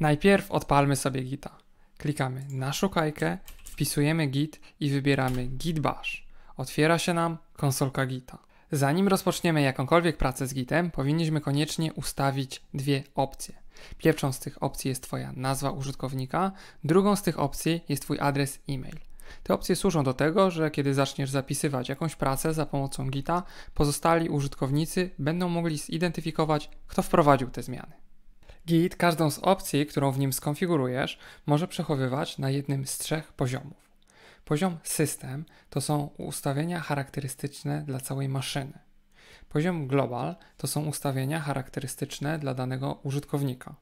Najpierw odpalmy sobie Gita. Klikamy na szukajkę, wpisujemy Git i wybieramy Git Bash. Otwiera się nam konsolka Gita. Zanim rozpoczniemy jakąkolwiek pracę z Gitem, powinniśmy koniecznie ustawić dwie opcje. Pierwszą z tych opcji jest Twoja nazwa użytkownika, drugą z tych opcji jest Twój adres e-mail. Te opcje służą do tego, że kiedy zaczniesz zapisywać jakąś pracę za pomocą Gita, pozostali użytkownicy będą mogli zidentyfikować, kto wprowadził te zmiany. Git każdą z opcji, którą w nim skonfigurujesz, może przechowywać na jednym z trzech poziomów. Poziom system to są ustawienia charakterystyczne dla całej maszyny. Poziom global to są ustawienia charakterystyczne dla danego użytkownika.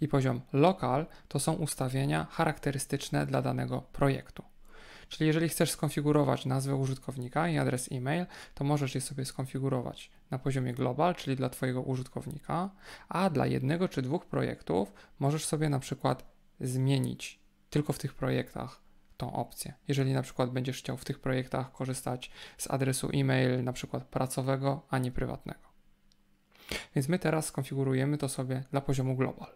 I poziom local to są ustawienia charakterystyczne dla danego projektu. Czyli jeżeli chcesz skonfigurować nazwę użytkownika i adres e-mail, to możesz je sobie skonfigurować na poziomie global, czyli dla Twojego użytkownika, a dla jednego czy dwóch projektów możesz sobie na przykład zmienić tylko w tych projektach tą opcję. Jeżeli na przykład będziesz chciał w tych projektach korzystać z adresu e-mail na przykład pracowego, a nie prywatnego. Więc my teraz skonfigurujemy to sobie dla poziomu global.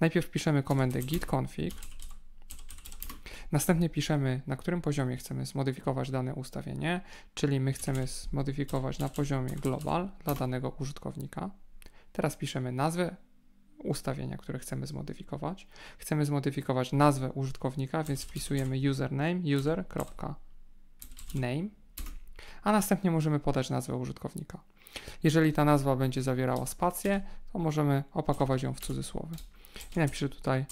Najpierw piszemy komendę git config Następnie piszemy, na którym poziomie chcemy zmodyfikować dane ustawienie, czyli my chcemy zmodyfikować na poziomie global dla danego użytkownika. Teraz piszemy nazwę ustawienia, które chcemy zmodyfikować. Chcemy zmodyfikować nazwę użytkownika, więc wpisujemy username user.name, a następnie możemy podać nazwę użytkownika. Jeżeli ta nazwa będzie zawierała spację, to możemy opakować ją w cudzysłowy. I napiszę tutaj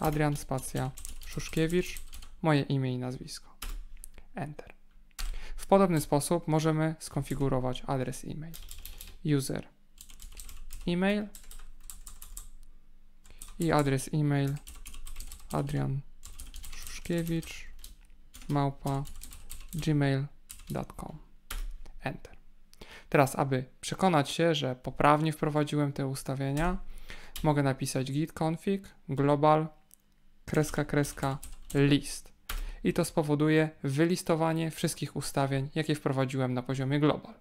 Adrian spacja Szuszkiewicz moje imię i nazwisko. Enter. W podobny sposób możemy skonfigurować adres e-mail. User e-mail i adres e-mail Adrian Szuszkiewicz małpa gmail.com Enter. Teraz, aby przekonać się, że poprawnie wprowadziłem te ustawienia, mogę napisać git config global kreska kreska list. I to spowoduje wylistowanie wszystkich ustawień, jakie wprowadziłem na poziomie global.